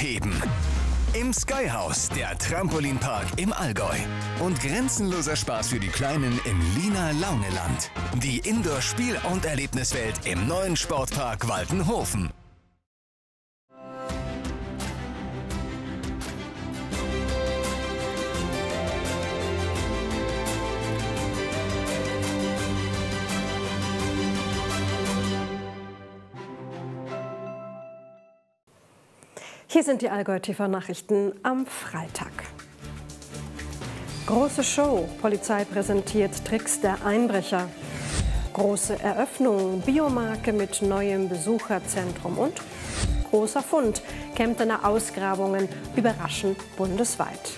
heben. Im Skyhouse, der Trampolinpark im Allgäu. Und grenzenloser Spaß für die Kleinen im Lina Launeland. Die Indoor-Spiel- und Erlebniswelt im neuen Sportpark Waldenhofen. Hier sind die Allgäu TV Nachrichten am Freitag. Große Show. Polizei präsentiert Tricks der Einbrecher. Große Eröffnung. Biomarke mit neuem Besucherzentrum und großer Fund. Kemptener Ausgrabungen überraschen bundesweit.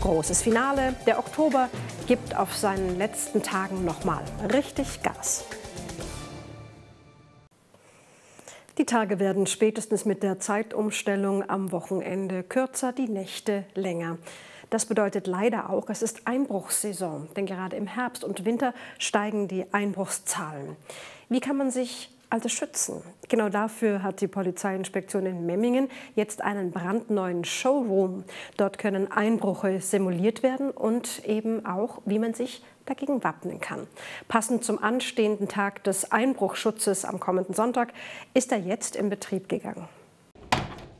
Großes Finale. Der Oktober gibt auf seinen letzten Tagen nochmal richtig Gas. Die Tage werden spätestens mit der Zeitumstellung am Wochenende kürzer, die Nächte länger. Das bedeutet leider auch, es ist Einbruchssaison, denn gerade im Herbst und Winter steigen die Einbruchszahlen. Wie kann man sich also schützen. Genau dafür hat die Polizeiinspektion in Memmingen jetzt einen brandneuen Showroom. Dort können Einbrüche simuliert werden und eben auch, wie man sich dagegen wappnen kann. Passend zum anstehenden Tag des Einbruchschutzes am kommenden Sonntag ist er jetzt in Betrieb gegangen.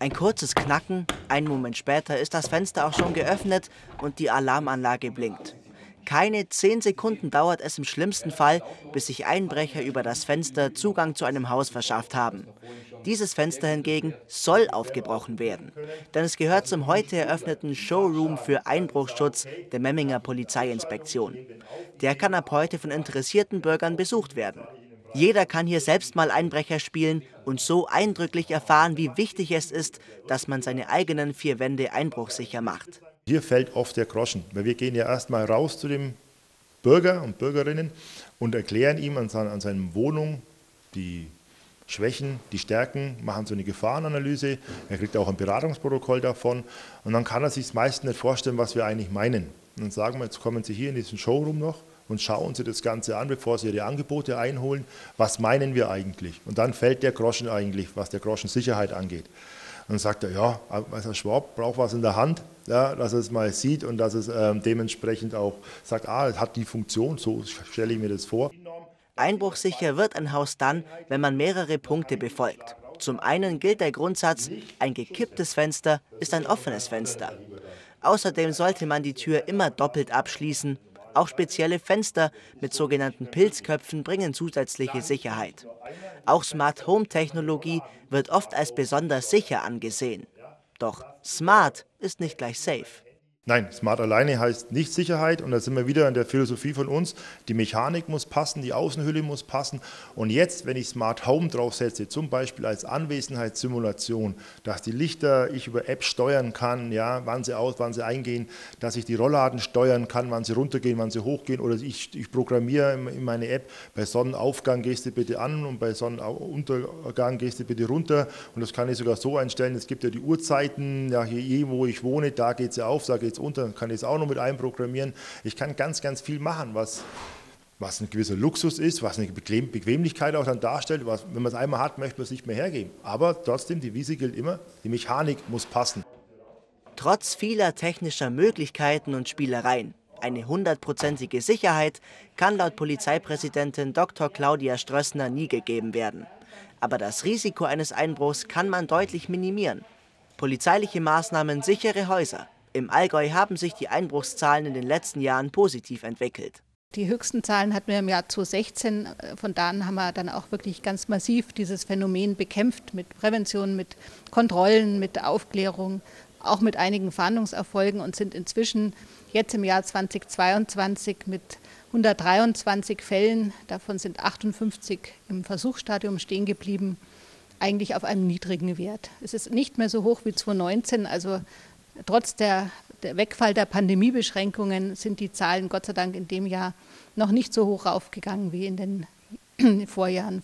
Ein kurzes Knacken, einen Moment später ist das Fenster auch schon geöffnet und die Alarmanlage blinkt. Keine zehn Sekunden dauert es im schlimmsten Fall, bis sich Einbrecher über das Fenster Zugang zu einem Haus verschafft haben. Dieses Fenster hingegen soll aufgebrochen werden, denn es gehört zum heute eröffneten Showroom für Einbruchschutz der Memminger Polizeiinspektion. Der kann ab heute von interessierten Bürgern besucht werden. Jeder kann hier selbst mal Einbrecher spielen und so eindrücklich erfahren, wie wichtig es ist, dass man seine eigenen vier Wände einbruchsicher macht. Hier fällt oft der Groschen, weil wir gehen ja erstmal raus zu dem Bürger und Bürgerinnen und erklären ihm an, seiner, an seiner Wohnung die Schwächen, die Stärken, machen so eine Gefahrenanalyse. Er kriegt auch ein Beratungsprotokoll davon und dann kann er sich meistens nicht vorstellen, was wir eigentlich meinen. Und dann sagen wir, jetzt kommen Sie hier in diesen Showroom noch und schauen Sie das Ganze an, bevor Sie Ihre Angebote einholen. Was meinen wir eigentlich? Und dann fällt der Groschen eigentlich, was der Groschen Sicherheit angeht. Dann sagt er, ja, Herr Schwab braucht was in der Hand, ja, dass es mal sieht und dass es ähm, dementsprechend auch sagt, ah, es hat die Funktion, so stelle ich mir das vor. Einbruchsicher wird ein Haus dann, wenn man mehrere Punkte befolgt. Zum einen gilt der Grundsatz, ein gekipptes Fenster ist ein offenes Fenster. Außerdem sollte man die Tür immer doppelt abschließen. Auch spezielle Fenster mit sogenannten Pilzköpfen bringen zusätzliche Sicherheit. Auch Smart Home Technologie wird oft als besonders sicher angesehen. Doch smart ist nicht gleich safe. Nein, smart alleine heißt nicht Sicherheit. Und da sind wir wieder in der Philosophie von uns. Die Mechanik muss passen, die Außenhülle muss passen. Und jetzt, wenn ich Smart Home draufsetze, zum Beispiel als Anwesenheitssimulation, dass die Lichter ich über App steuern kann, ja, wann sie aus, wann sie eingehen, dass ich die Rollladen steuern kann, wann sie runtergehen, wann sie hochgehen oder ich, ich programmiere in meine App, bei Sonnenaufgang gehst du bitte an und bei Sonnenuntergang gehst du bitte runter. Und das kann ich sogar so einstellen, es gibt ja die Uhrzeiten, ja, hier, wo ich wohne, da geht sie auf, da geht jetzt unter, kann ich es auch noch mit einprogrammieren. Ich kann ganz, ganz viel machen, was, was ein gewisser Luxus ist, was eine Bequemlichkeit auch dann darstellt. Was, wenn man es einmal hat, möchte man es nicht mehr hergeben. Aber trotzdem, die Wiese gilt immer, die Mechanik muss passen. Trotz vieler technischer Möglichkeiten und Spielereien, eine hundertprozentige Sicherheit kann laut Polizeipräsidentin Dr. Claudia Strössner nie gegeben werden. Aber das Risiko eines Einbruchs kann man deutlich minimieren. Polizeiliche Maßnahmen sichere Häuser, im Allgäu haben sich die Einbruchszahlen in den letzten Jahren positiv entwickelt. Die höchsten Zahlen hatten wir im Jahr 2016. Von da an haben wir dann auch wirklich ganz massiv dieses Phänomen bekämpft mit Prävention, mit Kontrollen, mit Aufklärung, auch mit einigen Fahndungserfolgen und sind inzwischen jetzt im Jahr 2022 mit 123 Fällen, davon sind 58 im Versuchsstadium stehen geblieben, eigentlich auf einem niedrigen Wert. Es ist nicht mehr so hoch wie 2019, also Trotz der, der Wegfall der Pandemiebeschränkungen sind die Zahlen Gott sei Dank in dem Jahr noch nicht so hoch aufgegangen wie in den Vorjahren.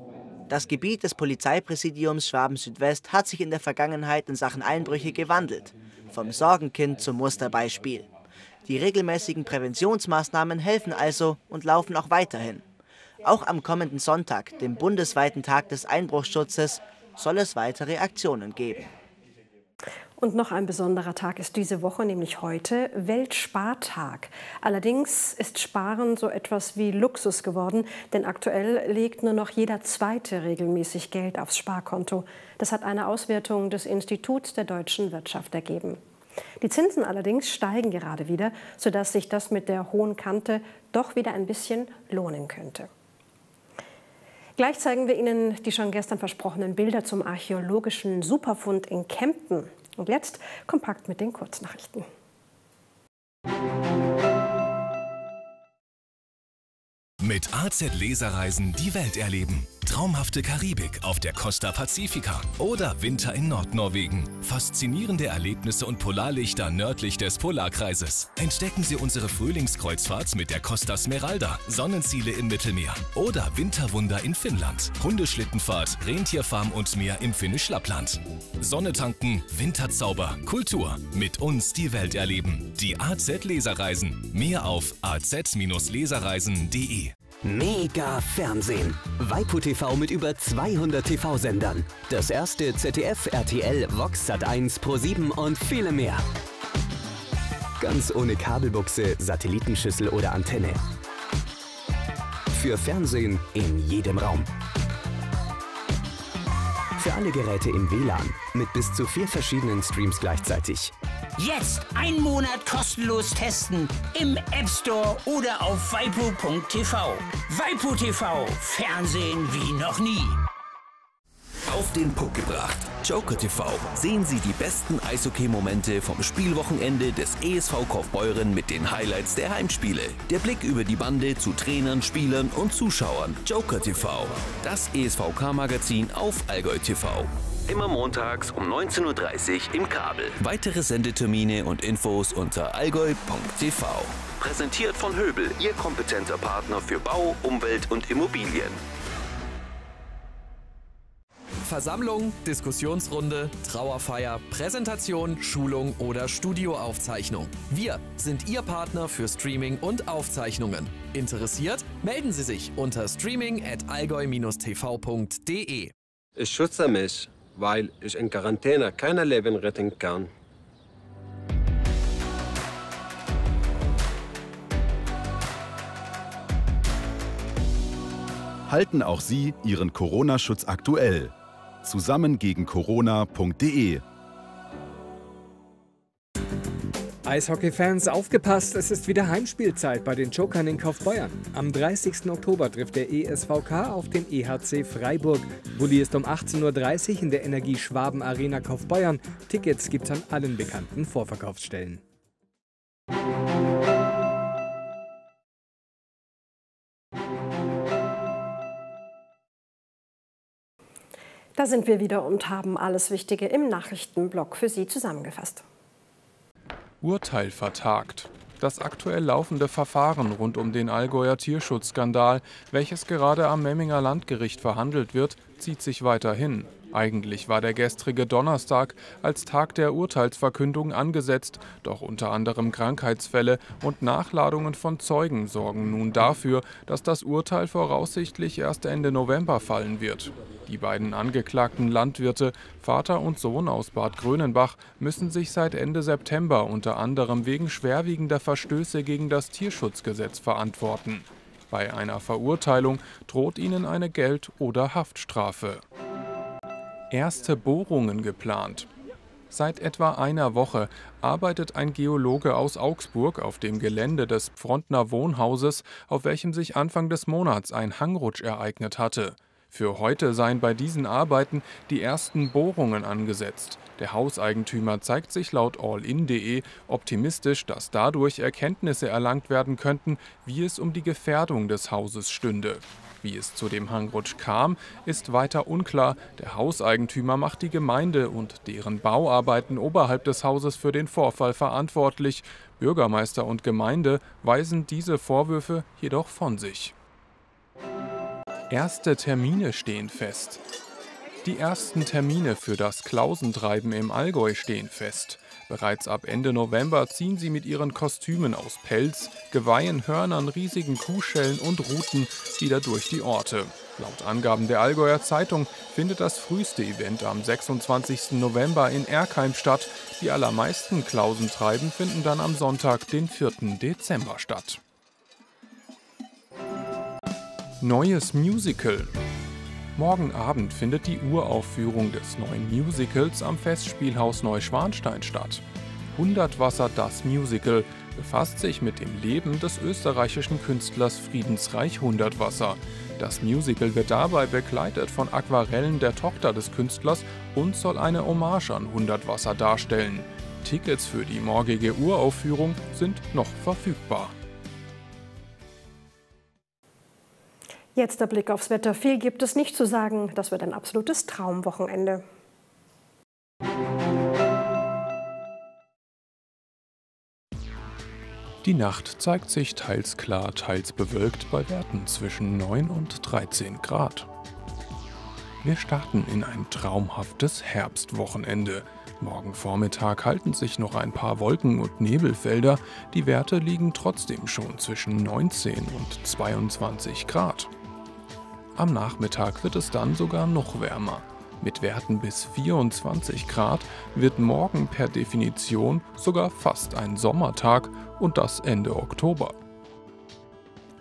Das Gebiet des Polizeipräsidiums Schwaben Südwest hat sich in der Vergangenheit in Sachen Einbrüche gewandelt. Vom Sorgenkind zum Musterbeispiel. Die regelmäßigen Präventionsmaßnahmen helfen also und laufen auch weiterhin. Auch am kommenden Sonntag, dem bundesweiten Tag des Einbruchsschutzes, soll es weitere Aktionen geben. Und noch ein besonderer Tag ist diese Woche, nämlich heute, Weltspartag. Allerdings ist Sparen so etwas wie Luxus geworden, denn aktuell legt nur noch jeder Zweite regelmäßig Geld aufs Sparkonto. Das hat eine Auswertung des Instituts der deutschen Wirtschaft ergeben. Die Zinsen allerdings steigen gerade wieder, sodass sich das mit der hohen Kante doch wieder ein bisschen lohnen könnte. Gleich zeigen wir Ihnen die schon gestern versprochenen Bilder zum archäologischen Superfund in Kempten. Und jetzt kompakt mit den Kurznachrichten. Mit AZ Leserreisen die Welt erleben. Traumhafte Karibik auf der Costa Pacifica oder Winter in Nordnorwegen. Faszinierende Erlebnisse und Polarlichter nördlich des Polarkreises. Entdecken Sie unsere Frühlingskreuzfahrt mit der Costa Smeralda, Sonnenziele im Mittelmeer oder Winterwunder in Finnland. Hundeschlittenfahrt, Rentierfarm und Meer im Finnisch-Lappland. Sonne tanken, Winterzauber, Kultur. Mit uns die Welt erleben. Die AZ Leserreisen. Mehr auf az-leserreisen.de. Mega Fernsehen. Waipu TV mit über 200 TV-Sendern. Das erste ZDF, RTL, Vox Sat1, Pro7 und viele mehr. Ganz ohne Kabelbuchse, Satellitenschüssel oder Antenne. Für Fernsehen in jedem Raum. Für alle Geräte im WLAN mit bis zu vier verschiedenen Streams gleichzeitig. Jetzt einen Monat kostenlos testen im App Store oder auf waipu.tv. Waipu TV, Fernsehen wie noch nie. Auf den Puck gebracht. Joker TV. Sehen Sie die besten Eishockey-Momente vom Spielwochenende des ESV Kaufbeuren mit den Highlights der Heimspiele. Der Blick über die Bande zu Trainern, Spielern und Zuschauern. Joker TV. Das ESVK-Magazin auf Allgäu TV. Immer montags um 19.30 Uhr im Kabel. Weitere Sendetermine und Infos unter allgäu.tv. Präsentiert von Höbel, Ihr kompetenter Partner für Bau, Umwelt und Immobilien. Versammlung, Diskussionsrunde, Trauerfeier, Präsentation, Schulung oder Studioaufzeichnung. Wir sind Ihr Partner für Streaming und Aufzeichnungen. Interessiert? Melden Sie sich unter streaming at allgäu-tv.de. Ich schütze mich, weil ich in Quarantäne keiner Leben retten kann. Halten auch Sie Ihren Corona-Schutz aktuell. Zusammen gegen Corona.de Eishockey-Fans, aufgepasst, es ist wieder Heimspielzeit bei den Jokern in Kaufbeuern. Am 30. Oktober trifft der ESVK auf den EHC Freiburg. Bulli ist um 18.30 Uhr in der Energie Schwaben Arena Kaufbeuern. Tickets gibt's an allen bekannten Vorverkaufsstellen. Da sind wir wieder und haben alles Wichtige im Nachrichtenblock für Sie zusammengefasst. Urteil vertagt. Das aktuell laufende Verfahren rund um den Allgäuer Tierschutzskandal, welches gerade am Memminger Landgericht verhandelt wird, zieht sich weiterhin. Eigentlich war der gestrige Donnerstag als Tag der Urteilsverkündung angesetzt, doch unter anderem Krankheitsfälle und Nachladungen von Zeugen sorgen nun dafür, dass das Urteil voraussichtlich erst Ende November fallen wird. Die beiden angeklagten Landwirte, Vater und Sohn aus Bad Grönenbach, müssen sich seit Ende September unter anderem wegen schwerwiegender Verstöße gegen das Tierschutzgesetz verantworten. Bei einer Verurteilung droht ihnen eine Geld- oder Haftstrafe erste Bohrungen geplant. Seit etwa einer Woche arbeitet ein Geologe aus Augsburg auf dem Gelände des Frontner Wohnhauses, auf welchem sich Anfang des Monats ein Hangrutsch ereignet hatte. Für heute seien bei diesen Arbeiten die ersten Bohrungen angesetzt. Der Hauseigentümer zeigt sich laut allin.de optimistisch, dass dadurch Erkenntnisse erlangt werden könnten, wie es um die Gefährdung des Hauses stünde. Wie es zu dem Hangrutsch kam, ist weiter unklar. Der Hauseigentümer macht die Gemeinde und deren Bauarbeiten oberhalb des Hauses für den Vorfall verantwortlich. Bürgermeister und Gemeinde weisen diese Vorwürfe jedoch von sich. Erste Termine stehen fest. Die ersten Termine für das Klausentreiben im Allgäu stehen fest. Bereits ab Ende November ziehen sie mit ihren Kostümen aus Pelz, Geweihen, Hörnern, riesigen Kuhschellen und Ruten wieder durch die Orte. Laut Angaben der Allgäuer Zeitung findet das früheste Event am 26. November in Erkheim statt. Die allermeisten Klausentreiben finden dann am Sonntag, den 4. Dezember statt. Neues Musical. Morgen Abend findet die Uraufführung des neuen Musicals am Festspielhaus Neuschwanstein statt. Hundertwasser das Musical befasst sich mit dem Leben des österreichischen Künstlers Friedensreich Hundertwasser. Das Musical wird dabei begleitet von Aquarellen der Tochter des Künstlers und soll eine Hommage an Hundertwasser darstellen. Tickets für die morgige Uraufführung sind noch verfügbar. Jetzt der Blick aufs Wetter. Viel gibt es nicht zu sagen. Das wird ein absolutes Traumwochenende. Die Nacht zeigt sich teils klar, teils bewölkt bei Werten zwischen 9 und 13 Grad. Wir starten in ein traumhaftes Herbstwochenende. Morgen Vormittag halten sich noch ein paar Wolken- und Nebelfelder. Die Werte liegen trotzdem schon zwischen 19 und 22 Grad. Am Nachmittag wird es dann sogar noch wärmer. Mit Werten bis 24 Grad wird morgen per Definition sogar fast ein Sommertag und das Ende Oktober.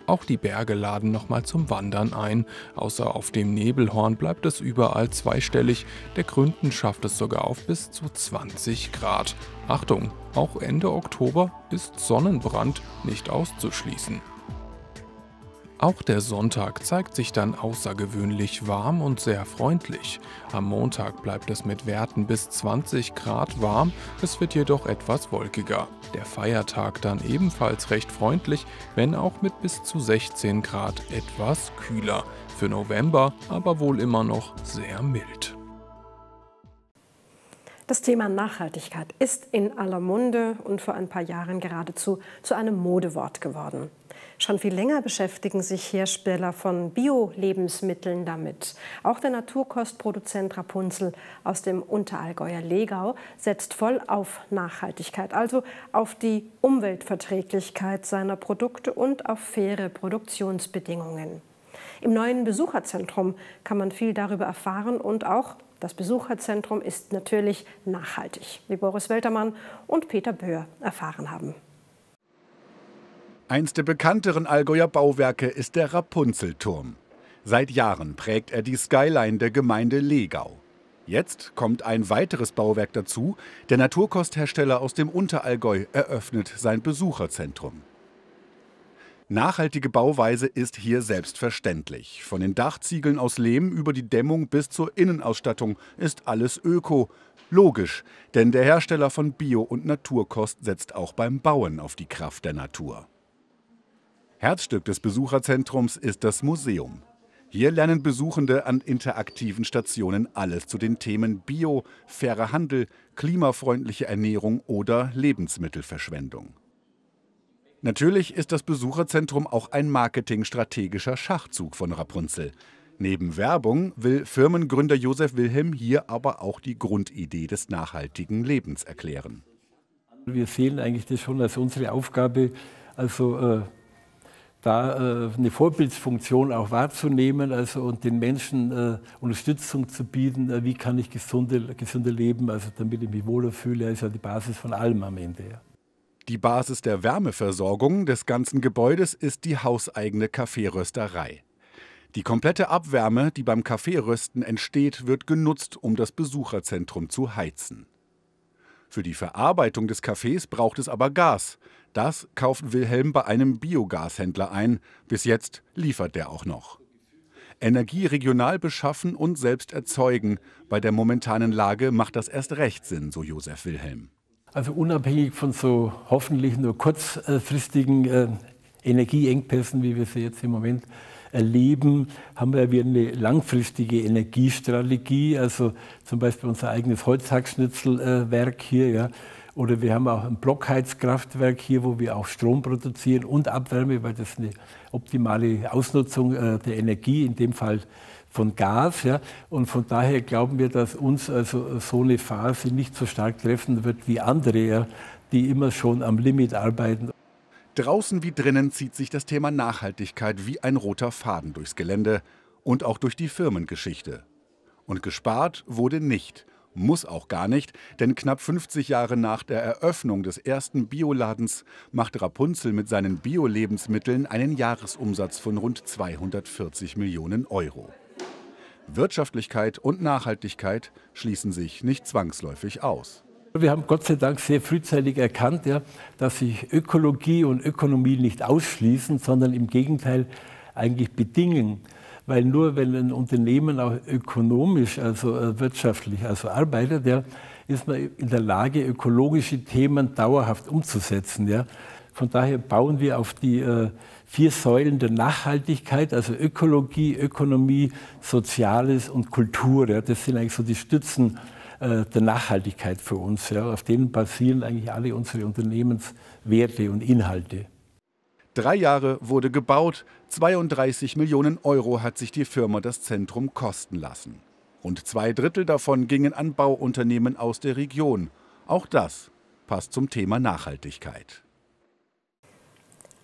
Auch die Berge laden nochmal zum Wandern ein. Außer auf dem Nebelhorn bleibt es überall zweistellig. Der Gründen schafft es sogar auf bis zu 20 Grad. Achtung, auch Ende Oktober ist Sonnenbrand nicht auszuschließen. Auch der Sonntag zeigt sich dann außergewöhnlich warm und sehr freundlich. Am Montag bleibt es mit Werten bis 20 Grad warm, es wird jedoch etwas wolkiger. Der Feiertag dann ebenfalls recht freundlich, wenn auch mit bis zu 16 Grad etwas kühler. Für November aber wohl immer noch sehr mild. Das Thema Nachhaltigkeit ist in aller Munde und vor ein paar Jahren geradezu zu einem Modewort geworden. Schon viel länger beschäftigen sich Hersteller von Bio-Lebensmitteln damit. Auch der Naturkostproduzent Rapunzel aus dem Unterallgäuer Legau setzt voll auf Nachhaltigkeit, also auf die Umweltverträglichkeit seiner Produkte und auf faire Produktionsbedingungen. Im neuen Besucherzentrum kann man viel darüber erfahren und auch das Besucherzentrum ist natürlich nachhaltig, wie Boris Weltermann und Peter Böhr erfahren haben. Eins der bekannteren Allgäuer Bauwerke ist der Rapunzelturm. Seit Jahren prägt er die Skyline der Gemeinde Legau. Jetzt kommt ein weiteres Bauwerk dazu. Der Naturkosthersteller aus dem Unterallgäu eröffnet sein Besucherzentrum. Nachhaltige Bauweise ist hier selbstverständlich. Von den Dachziegeln aus Lehm über die Dämmung bis zur Innenausstattung ist alles öko. Logisch, denn der Hersteller von Bio- und Naturkost setzt auch beim Bauen auf die Kraft der Natur. Herzstück des Besucherzentrums ist das Museum. Hier lernen Besuchende an interaktiven Stationen alles zu den Themen Bio, fairer Handel, klimafreundliche Ernährung oder Lebensmittelverschwendung. Natürlich ist das Besucherzentrum auch ein marketingstrategischer Schachzug von Rapunzel. Neben Werbung will Firmengründer Josef Wilhelm hier aber auch die Grundidee des nachhaltigen Lebens erklären. Wir sehen eigentlich das schon als unsere Aufgabe, also äh, da äh, eine Vorbildsfunktion auch wahrzunehmen also, und den Menschen äh, Unterstützung zu bieten, äh, wie kann ich gesunde, gesunde leben, also damit ich mich wohler fühle, ist ja die Basis von allem am Ende. Ja. Die Basis der Wärmeversorgung des ganzen Gebäudes ist die hauseigene Kaffeerösterei. Die komplette Abwärme, die beim Kaffeerösten entsteht, wird genutzt, um das Besucherzentrum zu heizen. Für die Verarbeitung des Kaffees braucht es aber Gas. Das kauft Wilhelm bei einem Biogashändler ein. Bis jetzt liefert der auch noch. Energie regional beschaffen und selbst erzeugen. Bei der momentanen Lage macht das erst recht Sinn, so Josef Wilhelm. Also unabhängig von so hoffentlich nur kurzfristigen äh, Energieengpässen, wie wir sie jetzt im Moment erleben, haben wir eine langfristige Energiestrategie. Also zum Beispiel unser eigenes Holzhackschnitzelwerk hier. Ja. Oder wir haben auch ein Blockheizkraftwerk hier, wo wir auch Strom produzieren und Abwärme, weil das eine optimale Ausnutzung äh, der Energie, in dem Fall von Gas. Ja. Und von daher glauben wir, dass uns also so eine Phase nicht so stark treffen wird wie andere, ja, die immer schon am Limit arbeiten. Draußen wie drinnen zieht sich das Thema Nachhaltigkeit wie ein roter Faden durchs Gelände und auch durch die Firmengeschichte. Und gespart wurde nicht, muss auch gar nicht, denn knapp 50 Jahre nach der Eröffnung des ersten Bioladens macht Rapunzel mit seinen Bio-Lebensmitteln einen Jahresumsatz von rund 240 Millionen Euro. Wirtschaftlichkeit und Nachhaltigkeit schließen sich nicht zwangsläufig aus. Wir haben Gott sei Dank sehr frühzeitig erkannt, ja, dass sich Ökologie und Ökonomie nicht ausschließen, sondern im Gegenteil eigentlich bedingen. Weil nur wenn ein Unternehmen auch ökonomisch, also äh, wirtschaftlich, also arbeitet, ja, ist man in der Lage, ökologische Themen dauerhaft umzusetzen. Ja. Von daher bauen wir auf die äh, vier Säulen der Nachhaltigkeit, also Ökologie, Ökonomie, Soziales und Kultur. Ja. Das sind eigentlich so die Stützen äh, der Nachhaltigkeit für uns. Ja. Auf denen basieren eigentlich alle unsere Unternehmenswerte und Inhalte. Drei Jahre wurde gebaut, 32 Millionen Euro hat sich die Firma das Zentrum kosten lassen. Rund zwei Drittel davon gingen an Bauunternehmen aus der Region. Auch das passt zum Thema Nachhaltigkeit.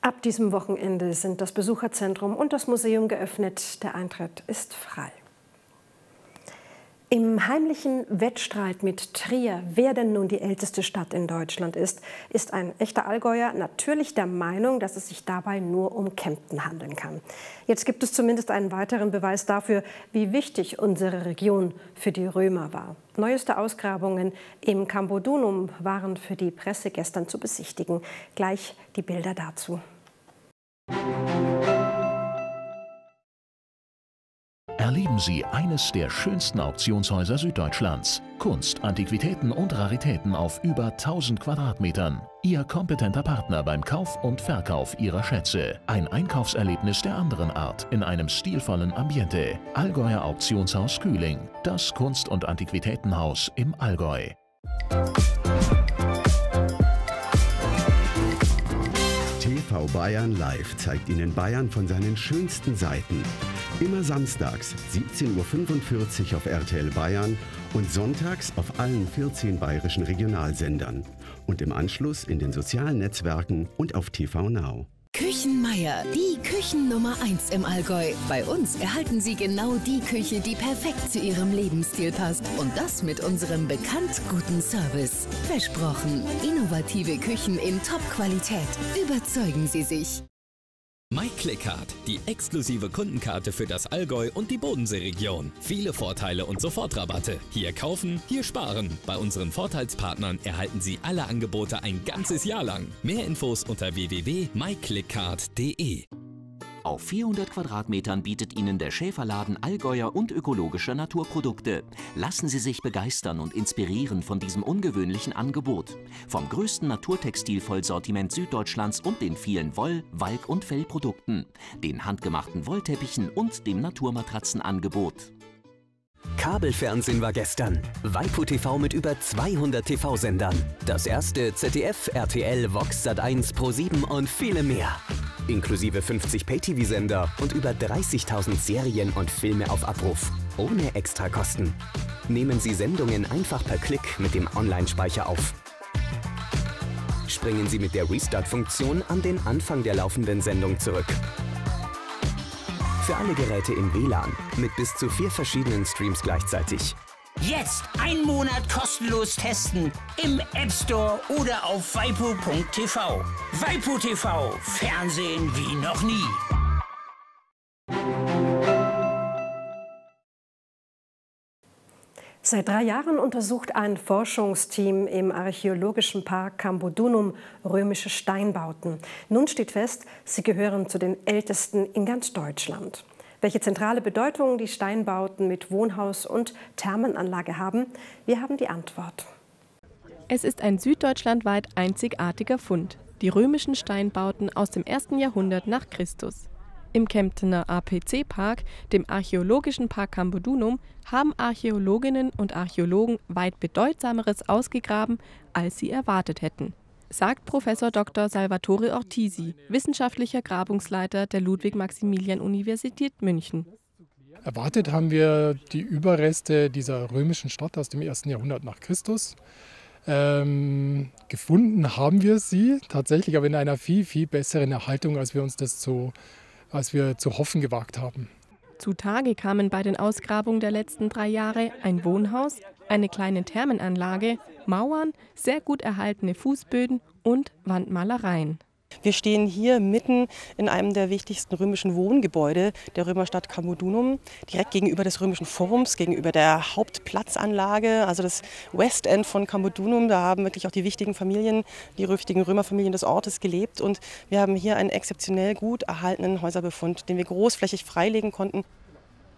Ab diesem Wochenende sind das Besucherzentrum und das Museum geöffnet. Der Eintritt ist frei. Im heimlichen Wettstreit mit Trier, wer denn nun die älteste Stadt in Deutschland ist, ist ein echter Allgäuer natürlich der Meinung, dass es sich dabei nur um Kempten handeln kann. Jetzt gibt es zumindest einen weiteren Beweis dafür, wie wichtig unsere Region für die Römer war. Neueste Ausgrabungen im Cambodunum waren für die Presse gestern zu besichtigen. Gleich die Bilder dazu. Erleben Sie eines der schönsten Auktionshäuser Süddeutschlands. Kunst, Antiquitäten und Raritäten auf über 1000 Quadratmetern. Ihr kompetenter Partner beim Kauf und Verkauf Ihrer Schätze. Ein Einkaufserlebnis der anderen Art in einem stilvollen Ambiente. Allgäuer Auktionshaus Kühling. Das Kunst- und Antiquitätenhaus im Allgäu. TV Bayern Live zeigt Ihnen Bayern von seinen schönsten Seiten. Immer samstags 17.45 Uhr auf RTL Bayern und sonntags auf allen 14 bayerischen Regionalsendern. Und im Anschluss in den sozialen Netzwerken und auf TV Now. Küchenmeier, die Küchen Nummer 1 im Allgäu. Bei uns erhalten Sie genau die Küche, die perfekt zu Ihrem Lebensstil passt. Und das mit unserem bekannt guten Service. Versprochen, innovative Küchen in Top-Qualität. Überzeugen Sie sich. MyClickcard, die exklusive Kundenkarte für das Allgäu und die Bodenseeregion. Viele Vorteile und Sofortrabatte. Hier kaufen, hier sparen. Bei unseren Vorteilspartnern erhalten Sie alle Angebote ein ganzes Jahr lang. Mehr Infos unter www.myclickcard.de. Auf 400 Quadratmetern bietet Ihnen der Schäferladen Allgäuer und ökologische Naturprodukte. Lassen Sie sich begeistern und inspirieren von diesem ungewöhnlichen Angebot. Vom größten Naturtextilvollsortiment Süddeutschlands und den vielen Woll-, Walk- und Fellprodukten, den handgemachten Wollteppichen und dem Naturmatratzenangebot. Kabelfernsehen war gestern. Waipu TV mit über 200 TV-Sendern. Das erste ZDF, RTL, Vox Sat1, Pro7 und viele mehr. Inklusive 50 Pay-TV-Sender und über 30.000 Serien und Filme auf Abruf. Ohne Extrakosten. Nehmen Sie Sendungen einfach per Klick mit dem Online-Speicher auf. Springen Sie mit der Restart-Funktion an den Anfang der laufenden Sendung zurück. Für alle Geräte im WLAN mit bis zu vier verschiedenen Streams gleichzeitig. Jetzt einen Monat kostenlos testen im App Store oder auf waipu.tv. Waipu.tv, Fernsehen wie noch nie. Seit drei Jahren untersucht ein Forschungsteam im Archäologischen Park Cambodunum römische Steinbauten. Nun steht fest, sie gehören zu den ältesten in ganz Deutschland. Welche zentrale Bedeutung die Steinbauten mit Wohnhaus und Thermenanlage haben, wir haben die Antwort. Es ist ein süddeutschlandweit einzigartiger Fund. Die römischen Steinbauten aus dem ersten Jahrhundert nach Christus. Im Kemptener APC-Park, dem Archäologischen Park Cambodunum, haben Archäologinnen und Archäologen weit Bedeutsameres ausgegraben, als sie erwartet hätten, sagt Professor Dr. Salvatore Ortisi, wissenschaftlicher Grabungsleiter der Ludwig-Maximilian-Universität München. Erwartet haben wir die Überreste dieser römischen Stadt aus dem ersten Jahrhundert nach Christus. Ähm, gefunden haben wir sie tatsächlich, aber in einer viel, viel besseren Erhaltung, als wir uns das so, als wir zu hoffen gewagt haben. Zutage kamen bei den Ausgrabungen der letzten drei Jahre ein Wohnhaus, eine kleine Thermenanlage, Mauern, sehr gut erhaltene Fußböden und Wandmalereien. Wir stehen hier mitten in einem der wichtigsten römischen Wohngebäude der Römerstadt Camudunum, direkt gegenüber des römischen Forums, gegenüber der Hauptplatzanlage, also das Westend von Camudunum. Da haben wirklich auch die wichtigen Familien, die wichtigen Römerfamilien des Ortes gelebt. Und wir haben hier einen exzeptionell gut erhaltenen Häuserbefund, den wir großflächig freilegen konnten.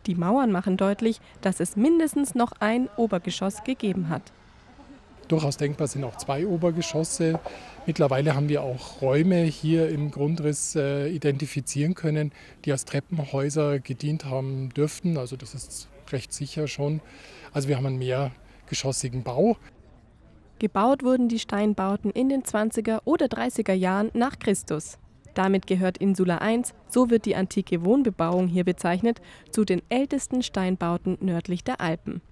Die Mauern machen deutlich, dass es mindestens noch ein Obergeschoss gegeben hat. Durchaus denkbar sind auch zwei Obergeschosse. Mittlerweile haben wir auch Räume hier im Grundriss äh, identifizieren können, die als Treppenhäuser gedient haben dürften. Also das ist recht sicher schon. Also wir haben einen mehrgeschossigen Bau. Gebaut wurden die Steinbauten in den 20er oder 30er Jahren nach Christus. Damit gehört Insula I, so wird die antike Wohnbebauung hier bezeichnet, zu den ältesten Steinbauten nördlich der Alpen.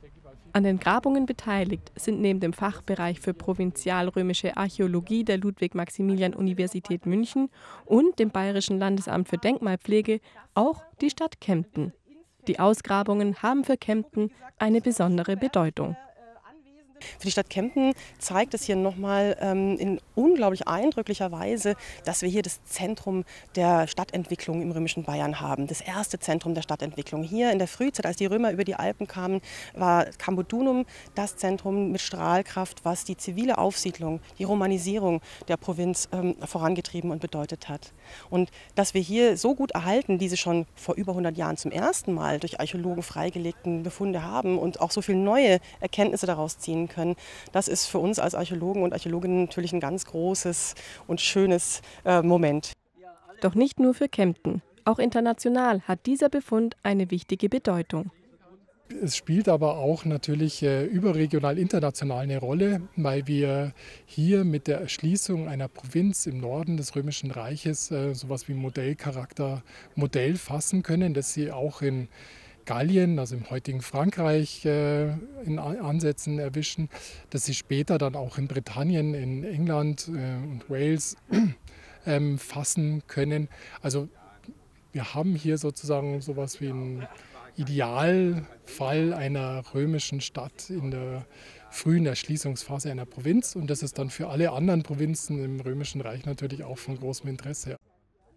An den Grabungen beteiligt sind neben dem Fachbereich für provinzialrömische Archäologie der Ludwig-Maximilian-Universität München und dem Bayerischen Landesamt für Denkmalpflege auch die Stadt Kempten. Die Ausgrabungen haben für Kempten eine besondere Bedeutung. Für die Stadt Kempten zeigt es hier nochmal ähm, in unglaublich eindrücklicher Weise, dass wir hier das Zentrum der Stadtentwicklung im römischen Bayern haben. Das erste Zentrum der Stadtentwicklung. Hier in der Frühzeit, als die Römer über die Alpen kamen, war Cambodunum das Zentrum mit Strahlkraft, was die zivile Aufsiedlung, die Romanisierung der Provinz ähm, vorangetrieben und bedeutet hat. Und dass wir hier so gut erhalten, diese schon vor über 100 Jahren zum ersten Mal durch Archäologen freigelegten Befunde haben und auch so viele neue Erkenntnisse daraus ziehen können, das ist für uns als Archäologen und Archäologinnen natürlich ein ganz großes und schönes äh, Moment. Doch nicht nur für Kempten. Auch international hat dieser Befund eine wichtige Bedeutung. Es spielt aber auch natürlich äh, überregional international eine Rolle, weil wir hier mit der Erschließung einer Provinz im Norden des Römischen Reiches äh, sowas wie Modellcharakter, Modell fassen können, dass sie auch in Gallien, also im heutigen Frankreich, äh, in Ansätzen erwischen, dass sie später dann auch in Britannien, in England und Wales ähm, fassen können. Also wir haben hier sozusagen sowas wie ein Idealfall einer römischen Stadt in der frühen Erschließungsphase einer Provinz. Und das ist dann für alle anderen Provinzen im Römischen Reich natürlich auch von großem Interesse.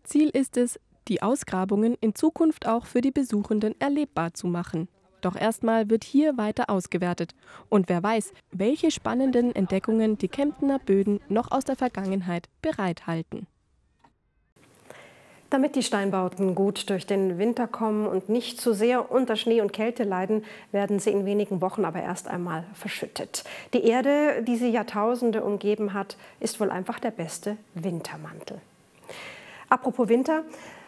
Ziel ist es, die Ausgrabungen in Zukunft auch für die Besuchenden erlebbar zu machen. Doch erstmal wird hier weiter ausgewertet. Und wer weiß, welche spannenden Entdeckungen die Kemptener Böden noch aus der Vergangenheit bereithalten. Damit die Steinbauten gut durch den Winter kommen und nicht zu sehr unter Schnee und Kälte leiden, werden sie in wenigen Wochen aber erst einmal verschüttet. Die Erde, die sie Jahrtausende umgeben hat, ist wohl einfach der beste Wintermantel. Apropos Winter,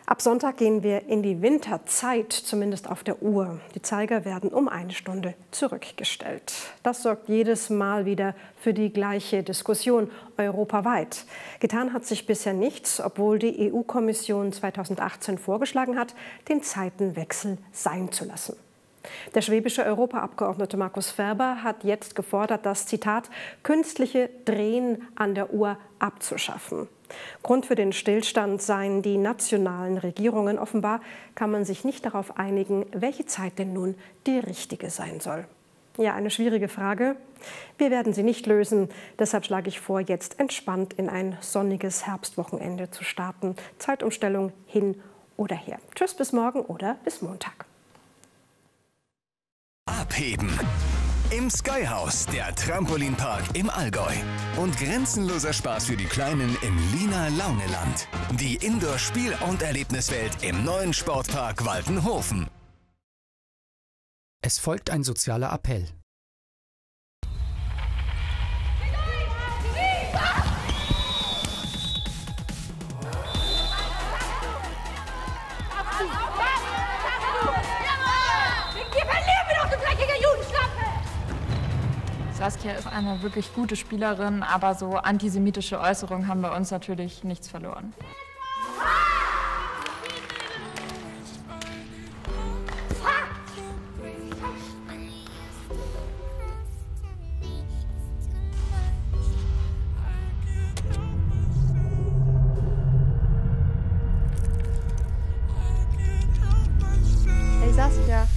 Ab Sonntag gehen wir in die Winterzeit, zumindest auf der Uhr. Die Zeiger werden um eine Stunde zurückgestellt. Das sorgt jedes Mal wieder für die gleiche Diskussion europaweit. Getan hat sich bisher nichts, obwohl die EU-Kommission 2018 vorgeschlagen hat, den Zeitenwechsel sein zu lassen. Der schwäbische Europaabgeordnete Markus Ferber hat jetzt gefordert, das Zitat künstliche Drehen an der Uhr abzuschaffen. Grund für den Stillstand seien die nationalen Regierungen. Offenbar kann man sich nicht darauf einigen, welche Zeit denn nun die richtige sein soll. Ja, eine schwierige Frage. Wir werden sie nicht lösen. Deshalb schlage ich vor, jetzt entspannt in ein sonniges Herbstwochenende zu starten. Zeitumstellung hin oder her. Tschüss bis morgen oder bis Montag. Abheben. Im Skyhouse, der Trampolinpark im Allgäu. Und grenzenloser Spaß für die Kleinen im Lina Launeland. Die Indoor-Spiel- und Erlebniswelt im neuen Sportpark Waldenhofen. Es folgt ein sozialer Appell. Saskia ist eine wirklich gute Spielerin, aber so antisemitische Äußerungen haben bei uns natürlich nichts verloren. Hey Saskia.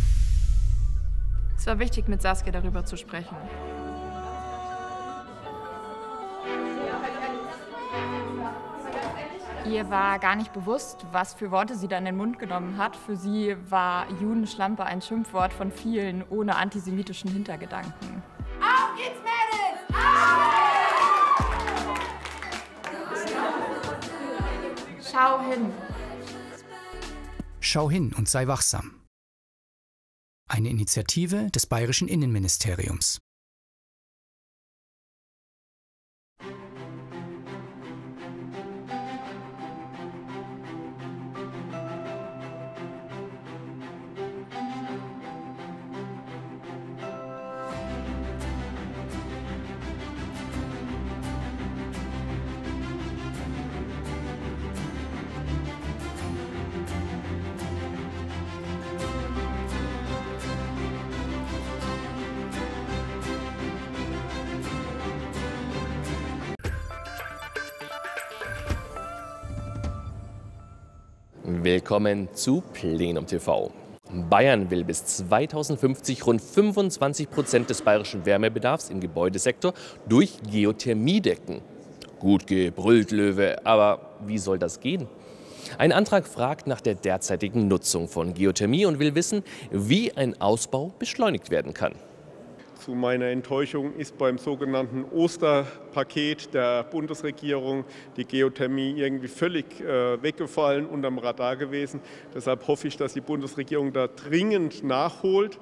Es war wichtig, mit Saskia darüber zu sprechen. Ihr war gar nicht bewusst, was für Worte sie da in den Mund genommen hat. Für sie war Judenschlampe ein Schimpfwort von vielen ohne antisemitischen Hintergedanken. Auf geht's, Mädels! Auf! Schau hin. Schau hin und sei wachsam. Eine Initiative des Bayerischen Innenministeriums. Willkommen zu Plenum TV. Bayern will bis 2050 rund 25 Prozent des bayerischen Wärmebedarfs im Gebäudesektor durch Geothermie decken. Gut gebrüllt, Löwe, aber wie soll das gehen? Ein Antrag fragt nach der derzeitigen Nutzung von Geothermie und will wissen, wie ein Ausbau beschleunigt werden kann. Zu meiner Enttäuschung ist beim sogenannten Osterpaket der Bundesregierung die Geothermie irgendwie völlig äh, weggefallen, unterm Radar gewesen. Deshalb hoffe ich, dass die Bundesregierung da dringend nachholt.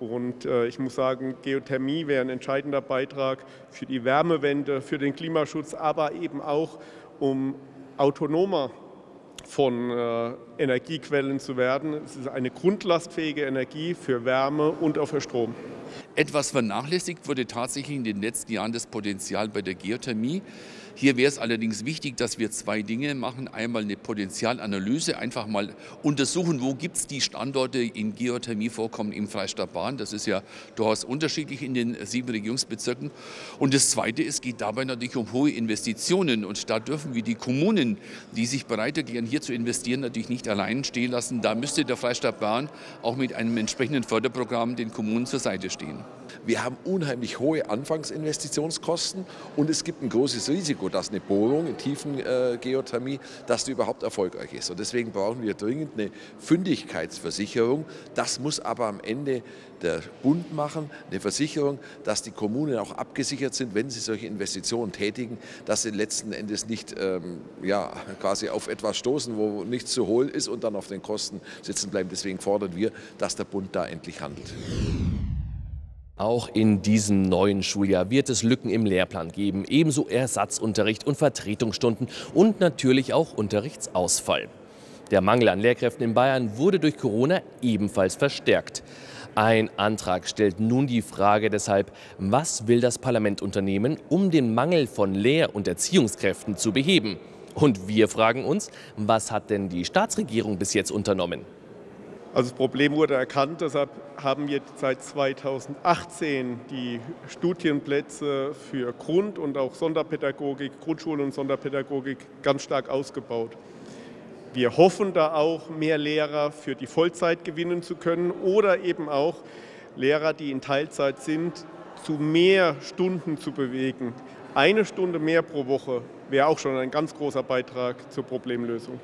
Und äh, ich muss sagen, Geothermie wäre ein entscheidender Beitrag für die Wärmewende, für den Klimaschutz, aber eben auch um autonomer von äh, Energiequellen zu werden. Es ist eine grundlastfähige Energie für Wärme und auch für Strom. Etwas vernachlässigt wurde tatsächlich in den letzten Jahren das Potenzial bei der Geothermie. Hier wäre es allerdings wichtig, dass wir zwei Dinge machen. Einmal eine Potenzialanalyse, einfach mal untersuchen, wo gibt es die Standorte in Geothermievorkommen im Freistaat Bahn. Das ist ja durchaus unterschiedlich in den sieben Regierungsbezirken. Und das Zweite, es geht dabei natürlich um hohe Investitionen. Und da dürfen wir die Kommunen, die sich bereit erklären, hier zu investieren, natürlich nicht allein stehen lassen. Da müsste der Freistaat Bahn auch mit einem entsprechenden Förderprogramm den Kommunen zur Seite stehen. Wir haben unheimlich hohe Anfangsinvestitionskosten und es gibt ein großes Risiko, dass eine Bohrung in Tiefengeothermie, dass die überhaupt erfolgreich ist. Und deswegen brauchen wir dringend eine Fündigkeitsversicherung. Das muss aber am Ende der Bund machen, eine Versicherung, dass die Kommunen auch abgesichert sind, wenn sie solche Investitionen tätigen, dass sie letzten Endes nicht ähm, ja, quasi auf etwas stoßen, wo nichts zu holen ist und dann auf den Kosten sitzen bleiben. Deswegen fordern wir, dass der Bund da endlich handelt. Auch in diesem neuen Schuljahr wird es Lücken im Lehrplan geben, ebenso Ersatzunterricht und Vertretungsstunden und natürlich auch Unterrichtsausfall. Der Mangel an Lehrkräften in Bayern wurde durch Corona ebenfalls verstärkt. Ein Antrag stellt nun die Frage deshalb, was will das Parlament unternehmen, um den Mangel von Lehr- und Erziehungskräften zu beheben? Und wir fragen uns, was hat denn die Staatsregierung bis jetzt unternommen? Also das Problem wurde erkannt, deshalb haben wir seit 2018 die Studienplätze für Grund- und auch Sonderpädagogik, Grundschule und Sonderpädagogik ganz stark ausgebaut. Wir hoffen da auch, mehr Lehrer für die Vollzeit gewinnen zu können oder eben auch Lehrer, die in Teilzeit sind, zu mehr Stunden zu bewegen. Eine Stunde mehr pro Woche wäre auch schon ein ganz großer Beitrag zur Problemlösung.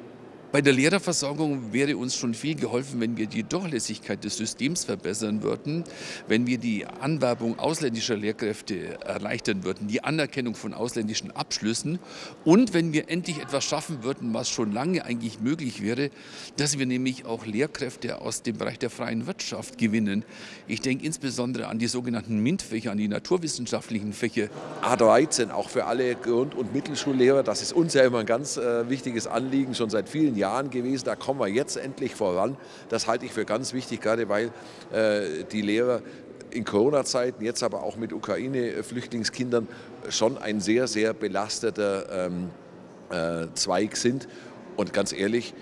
Bei der Lehrerversorgung wäre uns schon viel geholfen, wenn wir die Durchlässigkeit des Systems verbessern würden, wenn wir die Anwerbung ausländischer Lehrkräfte erleichtern würden, die Anerkennung von ausländischen Abschlüssen und wenn wir endlich etwas schaffen würden, was schon lange eigentlich möglich wäre, dass wir nämlich auch Lehrkräfte aus dem Bereich der freien Wirtschaft gewinnen. Ich denke insbesondere an die sogenannten MINT-Fächer, an die naturwissenschaftlichen Fächer. A13 auch für alle Grund- und Mittelschullehrer, das ist uns ja immer ein ganz äh, wichtiges Anliegen, schon seit vielen Jahren. Jahren gewesen. Da kommen wir jetzt endlich voran. Das halte ich für ganz wichtig, gerade weil äh, die Lehrer in Corona-Zeiten, jetzt aber auch mit Ukraine-Flüchtlingskindern, schon ein sehr, sehr belasteter ähm, äh, Zweig sind. Und ganz ehrlich,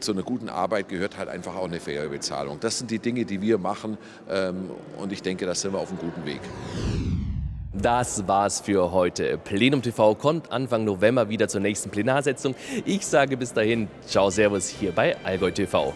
zu einer guten Arbeit gehört halt einfach auch eine faire Bezahlung. Das sind die Dinge, die wir machen. Ähm, und ich denke, da sind wir auf einem guten Weg. Das war's für heute. Plenum TV kommt Anfang November wieder zur nächsten Plenarsitzung. Ich sage bis dahin, ciao, servus hier bei Allgäu TV.